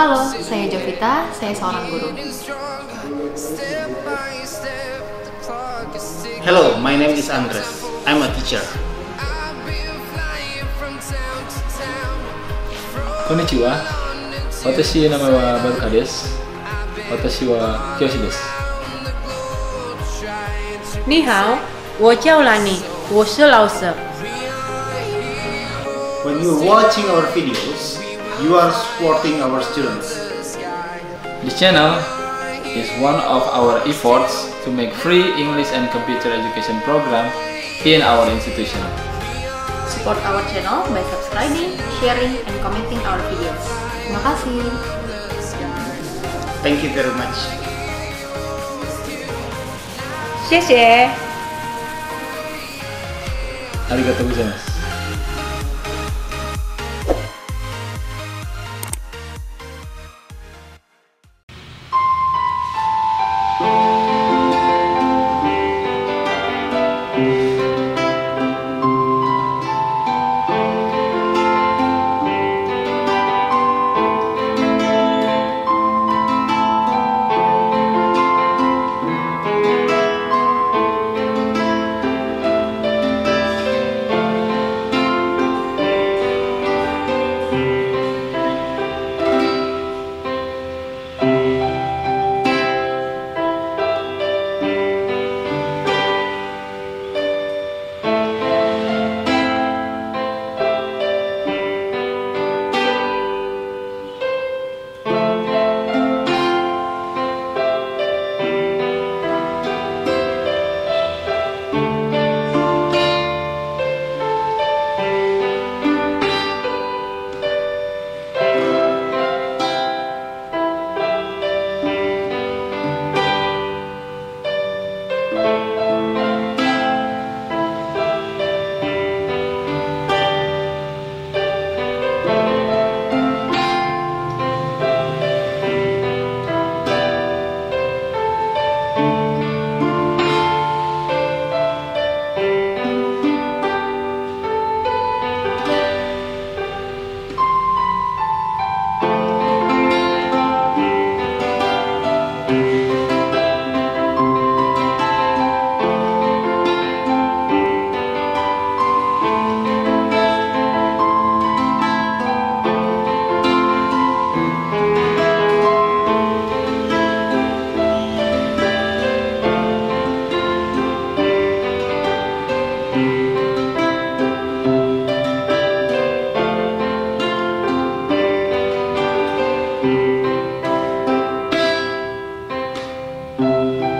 Halo, saya Jovita, saya seorang guru. Hello, my name is Andres. I'm a teacher. Konnichiwa. Watashi nama wa Baruka desu. Watashi wa Kyoshi desu. Ni hao, wo jiao Lani, wo shi lao When you're watching our videos, you are supporting our students. This channel is one of our efforts to make free English and computer education program in our institution. Support our channel by subscribing, sharing, and commenting our videos. Terima kasih. Thank you very much. 谢谢。Arigatou gozaimasu. Música